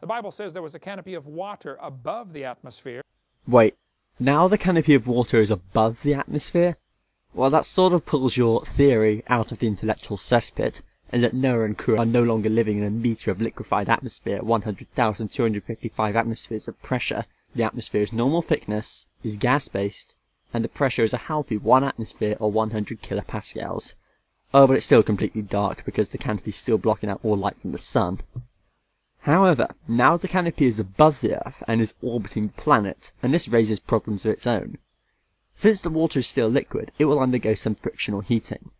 The Bible says there was a canopy of water above the atmosphere. Wait, now the canopy of water is above the atmosphere? Well, that sort of pulls your theory out of the intellectual cesspit, and that Noah and crew are no longer living in a meter of liquefied atmosphere at 100,255 atmospheres of pressure. The atmosphere's normal thickness is gas-based, and the pressure is a healthy 1 atmosphere or 100 kilopascals. Oh, but it's still completely dark because the canopy is still blocking out all light from the sun. However, now the canopy is above the Earth and is orbiting the planet, and this raises problems of its own. Since the water is still liquid, it will undergo some frictional heating.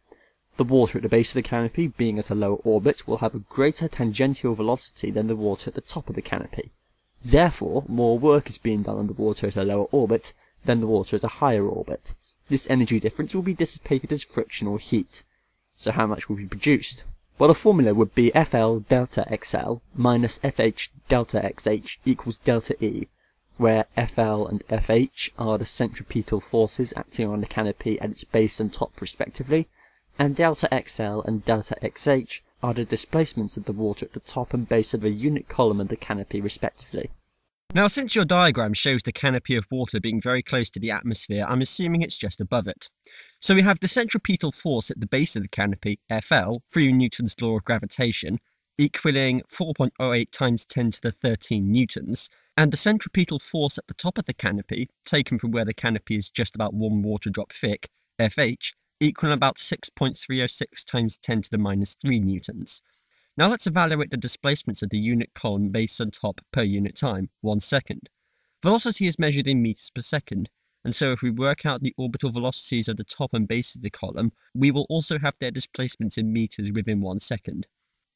The water at the base of the canopy, being at a lower orbit, will have a greater tangential velocity than the water at the top of the canopy. Therefore, more work is being done on the water at a lower orbit than the water at a higher orbit. This energy difference will be dissipated as frictional heat. So how much will be produced? Well, the formula would be FL delta XL minus FH delta XH equals delta E, where FL and FH are the centripetal forces acting on the canopy at its base and top respectively, and delta XL and delta XH are the displacements of the water at the top and base of a unit column of the canopy respectively. Now, since your diagram shows the canopy of water being very close to the atmosphere, I'm assuming it's just above it. So we have the centripetal force at the base of the canopy, Fl, through Newton's law of gravitation, equaling 4.08 times 10 to the 13 newtons, and the centripetal force at the top of the canopy, taken from where the canopy is just about one water drop thick, Fh, equaling about 6.306 times 10 to the minus 3 newtons. Now let's evaluate the displacements of the unit column base and top per unit time, 1 second. Velocity is measured in meters per second, and so if we work out the orbital velocities of the top and base of the column, we will also have their displacements in meters within 1 second.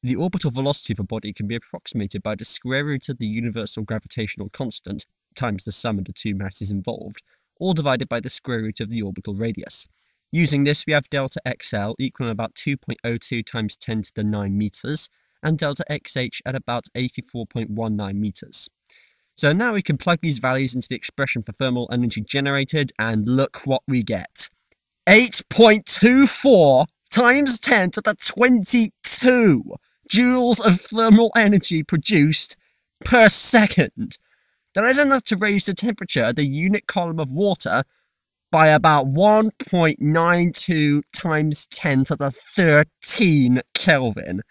The orbital velocity of a body can be approximated by the square root of the universal gravitational constant, times the sum of the two masses involved, or divided by the square root of the orbital radius. Using this, we have delta XL equaling about 2.02 times 10 to the 9 meters, and delta XH at about 84.19 meters. So now we can plug these values into the expression for thermal energy generated, and look what we get. 8.24 times 10 to the 22 joules of thermal energy produced per second. That is enough to raise the temperature of the unit column of water by about 1.92 times 10 to the 13 Kelvin.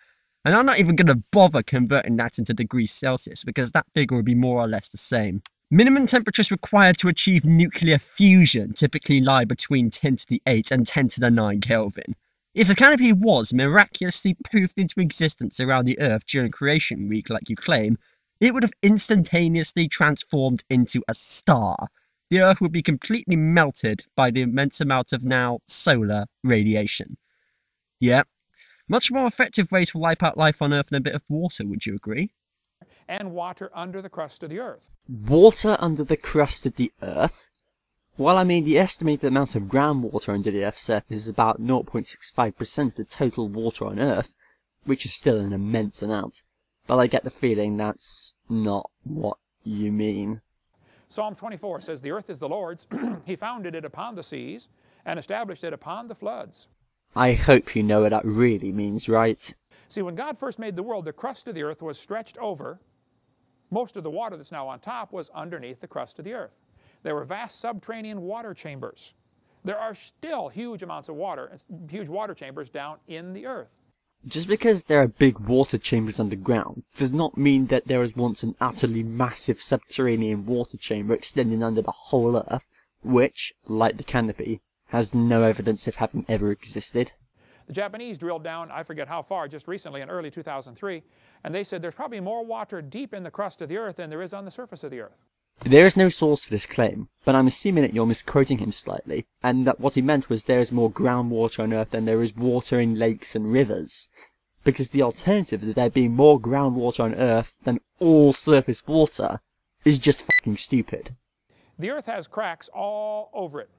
And I'm not even going to bother converting that into degrees Celsius because that figure would be more or less the same. Minimum temperatures required to achieve nuclear fusion typically lie between 10 to the 8 and 10 to the 9 Kelvin. If the canopy was miraculously poofed into existence around the Earth during Creation Week, like you claim, it would have instantaneously transformed into a star, the Earth would be completely melted by the immense amount of now solar radiation. Yeah, much more effective way to wipe out life on Earth than a bit of water, would you agree? And water under the crust of the Earth. Water under the crust of the Earth? Well, I mean, the estimated amount of groundwater under the Earth's surface is about 0.65% of the total water on Earth, which is still an immense amount. But I get the feeling that's not what you mean. Psalm 24 says, The earth is the Lord's. he founded it upon the seas and established it upon the floods. I hope you know what that really means, right? See, when God first made the world, the crust of the earth was stretched over. Most of the water that's now on top was underneath the crust of the earth. There were vast subterranean water chambers. There are still huge amounts of water, huge water chambers down in the earth. Just because there are big water chambers underground does not mean that there was once an utterly massive subterranean water chamber extending under the whole Earth, which, like the canopy, has no evidence of having ever existed. The Japanese drilled down, I forget how far, just recently in early 2003, and they said there's probably more water deep in the crust of the Earth than there is on the surface of the Earth. There is no source for this claim, but I'm assuming that you're misquoting him slightly, and that what he meant was there is more groundwater on Earth than there is water in lakes and rivers. Because the alternative of there being more groundwater on Earth than all surface water is just fucking stupid. The Earth has cracks all over it.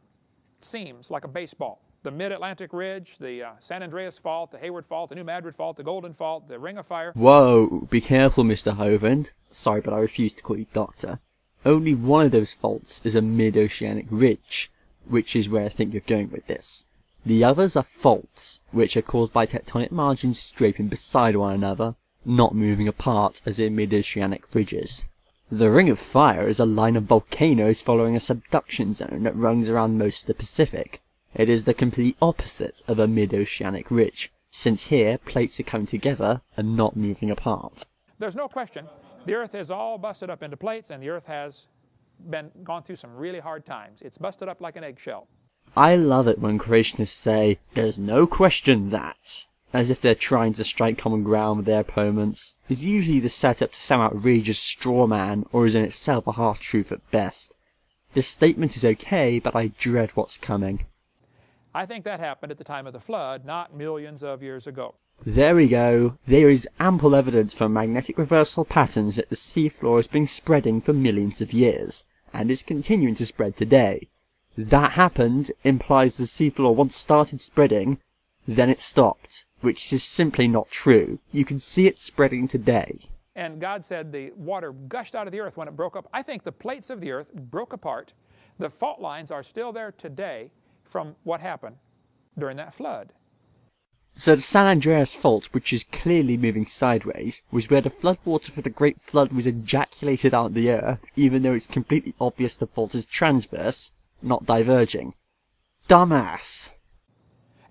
Seams like a baseball. The Mid-Atlantic Ridge, the uh, San Andreas Fault, the Hayward Fault, the New Madrid Fault, the Golden Fault, the Ring of Fire. Whoa, be careful, Mr. Hovind. Sorry, but I refuse to call you doctor. Only one of those faults is a mid-oceanic ridge, which is where I think you're going with this. The others are faults, which are caused by tectonic margins scraping beside one another, not moving apart as in mid-oceanic ridges. The Ring of Fire is a line of volcanoes following a subduction zone that runs around most of the Pacific. It is the complete opposite of a mid-oceanic ridge, since here plates are coming together and not moving apart. There's no question the Earth is all busted up into plates and the Earth has been gone through some really hard times. It's busted up like an eggshell. I love it when creationists say, there's no question that, as if they're trying to strike common ground with their opponents, is usually the setup to some outrageous straw man or is in itself a half-truth at best. This statement is okay, but I dread what's coming. I think that happened at the time of the flood, not millions of years ago. There we go. There is ample evidence for magnetic reversal patterns that the seafloor has been spreading for millions of years, and is continuing to spread today. That happened implies the seafloor once started spreading, then it stopped, which is simply not true. You can see it spreading today. And God said the water gushed out of the earth when it broke up. I think the plates of the earth broke apart. The fault lines are still there today from what happened during that flood. So the San Andreas Fault, which is clearly moving sideways, was where the floodwater for the Great Flood was ejaculated out of the earth, even though it's completely obvious the fault is transverse, not diverging. Dumbass.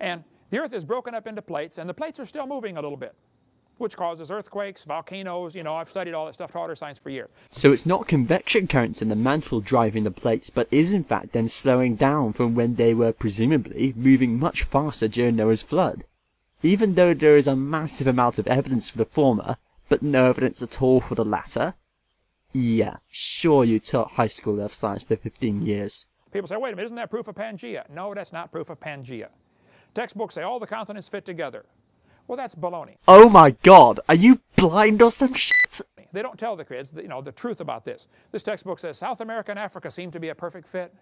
And the earth is broken up into plates, and the plates are still moving a little bit, which causes earthquakes, volcanoes. You know, I've studied all that stuff to water science for years. So it's not convection currents in the mantle driving the plates, but is in fact them slowing down from when they were presumably moving much faster during Noah's flood. Even though there is a massive amount of evidence for the former, but no evidence at all for the latter. Yeah, sure you taught high school earth science for 15 years. People say, wait a minute, isn't that proof of Pangea? No, that's not proof of Pangea. Textbooks say all the continents fit together. Well, that's baloney. Oh my god, are you blind or some shit? They don't tell the kids, you know, the truth about this. This textbook says South America and Africa seem to be a perfect fit.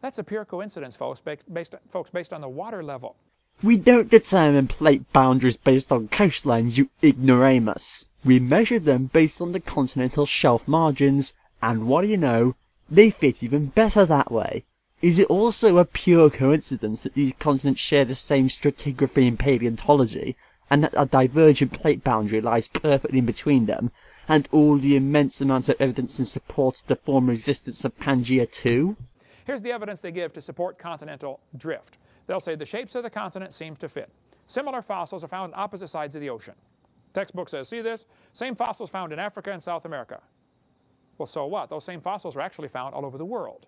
That's a pure coincidence, folks, based, folks, based on the water level. We don't determine plate boundaries based on coastlines, you ignoramus. We measure them based on the continental shelf margins, and what do you know, they fit even better that way. Is it also a pure coincidence that these continents share the same stratigraphy and paleontology, and that a divergent plate boundary lies perfectly in between them, and all the immense amount of evidence in support of the former existence of Pangea too? Here's the evidence they give to support continental drift. They'll say the shapes of the continent seem to fit. Similar fossils are found on opposite sides of the ocean. Textbook says, see this? Same fossils found in Africa and South America. Well, so what? Those same fossils are actually found all over the world.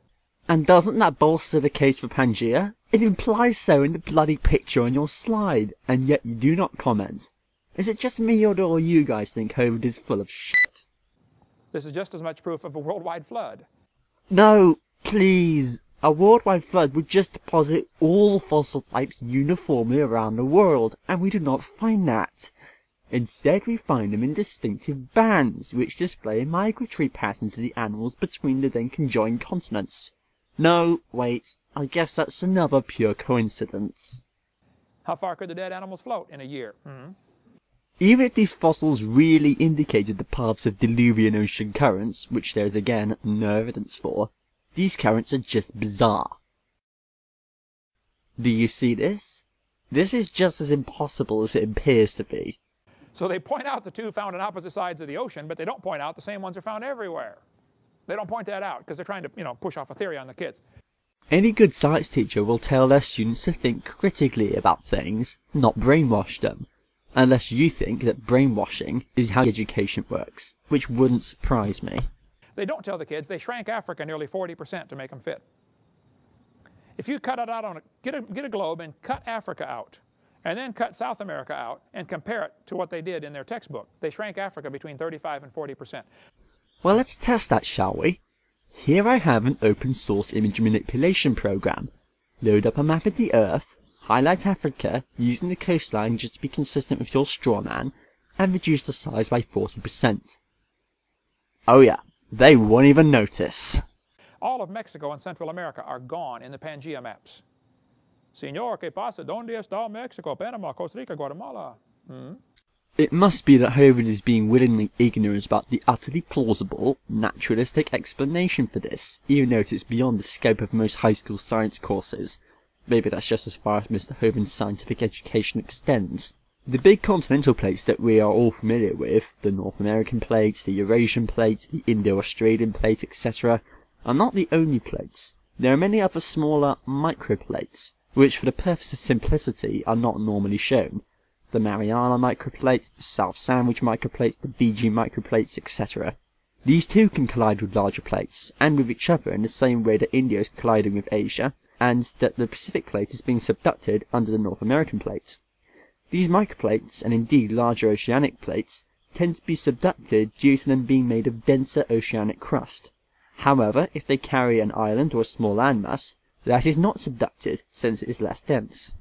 And doesn't that bolster the case for Pangea? It implies so in the bloody picture on your slide, and yet you do not comment. Is it just me or do all you guys think Hovind is full of shit? This is just as much proof of a worldwide flood. No, please. A worldwide flood would just deposit all fossil types uniformly around the world, and we do not find that. Instead, we find them in distinctive bands, which display migratory patterns of the animals between the then conjoined continents. No, wait, I guess that's another pure coincidence. How far could the dead animals float in a year? Hmm? Even if these fossils really indicated the paths of diluvian ocean currents, which there is again no evidence for, these currents are just bizarre. Do you see this? This is just as impossible as it appears to be. So they point out the two found on opposite sides of the ocean, but they don't point out the same ones are found everywhere. They don't point that out because they're trying to, you know, push off a theory on the kids. Any good science teacher will tell their students to think critically about things, not brainwash them. Unless you think that brainwashing is how education works, which wouldn't surprise me. They don't tell the kids they shrank Africa nearly 40% to make them fit. If you cut it out on a, get a, get a globe and cut Africa out, and then cut South America out and compare it to what they did in their textbook, they shrank Africa between 35 and 40%. Well, let's test that, shall we? Here I have an open source image manipulation program. Load up a map of the Earth, highlight Africa using the coastline just to be consistent with your straw man, and reduce the size by 40%. Oh yeah, they won't even notice. All of Mexico and Central America are gone in the Pangea maps. Señor, ¿qué pasa? ¿Dónde está Mexico, Panama, Costa Rica, Guatemala? Hmm? It must be that Hovind is being willingly ignorant about the utterly plausible, naturalistic explanation for this, even though it is beyond the scope of most high school science courses. Maybe that's just as far as Mr. Hovind's scientific education extends. The big continental plates that we are all familiar with, the North American plate, the Eurasian plate, the Indo-Australian plate, etc., are not the only plates. There are many other smaller microplates, which for the purpose of simplicity are not normally shown. The Mariana microplate, the South Sandwich microplate, the Fiji microplates, etc. These too can collide with larger plates, and with each other in the same way that India is colliding with Asia, and that the Pacific plate is being subducted under the North American plate. These microplates, and indeed larger oceanic plates, tend to be subducted due to them being made of denser oceanic crust. However, if they carry an island or a small landmass, that is not subducted since it is less dense.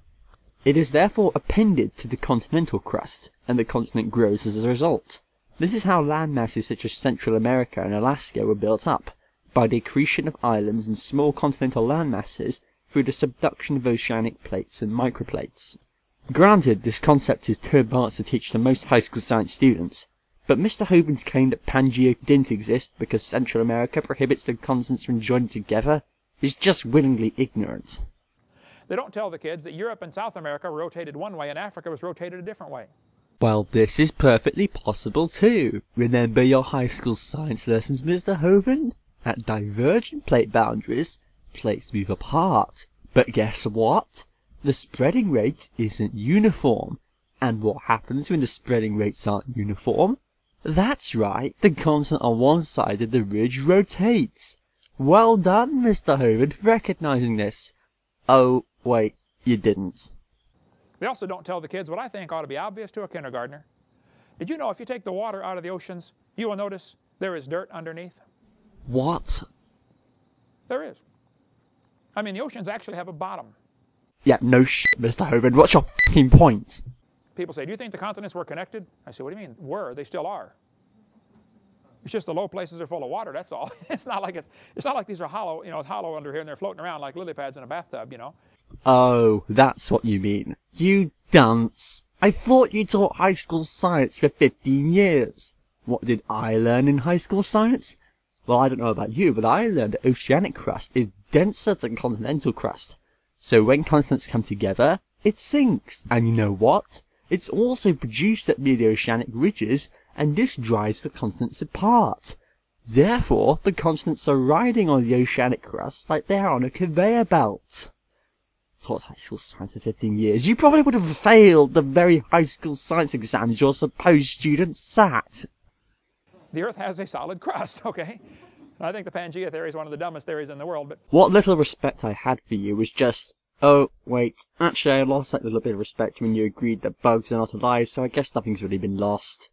It is therefore appended to the continental crust, and the continent grows as a result. This is how landmasses such as Central America and Alaska were built up, by the accretion of islands and small continental landmasses through the subduction of oceanic plates and microplates. Granted, this concept is too advanced to teach to most high school science students, but Mr. Hovind's claim that Pangaea didn't exist because Central America prohibits the continents from joining together is just willingly ignorant. They don't tell the kids that Europe and South America rotated one way and Africa was rotated a different way. Well, this is perfectly possible too. Remember your high school science lessons, Mr. Hovind? At divergent plate boundaries, plates move apart. But guess what? The spreading rate isn't uniform. And what happens when the spreading rates aren't uniform? That's right, the continent on one side of the ridge rotates. Well done, Mr. Hovind, for recognizing this. Oh, wait, you didn't. They also don't tell the kids what I think ought to be obvious to a kindergartner. Did you know if you take the water out of the oceans, you will notice there is dirt underneath? What? There is. I mean, the oceans actually have a bottom. Yeah, no shit, Mr. Hovind. What's your fucking point? People say, do you think the continents were connected? I say, what do you mean? Were? They still are. It's just the low places are full of water, that's all. It's not like it's it's not like these are hollow, you know, it's hollow under here and they're floating around like lily pads in a bathtub, you know. Oh, that's what you mean. You dunce. I thought you taught high school science for 15 years. What did I learn in high school science? Well, I don't know about you, but I learned that oceanic crust is denser than continental crust. So when continents come together, it sinks. And you know what? It's also produced at the oceanic ridges, and this drives the continents apart. Therefore, the continents are riding on the oceanic crust like they are on a conveyor belt. Taught high school science for 15 years. You probably would have failed the very high school science exams your supposed students sat. The Earth has a solid crust, okay? I think the Pangea theory is one of the dumbest theories in the world, but What little respect I had for you was just, oh, wait, actually I lost that little bit of respect when you agreed that bugs are not alive, so I guess nothing's really been lost.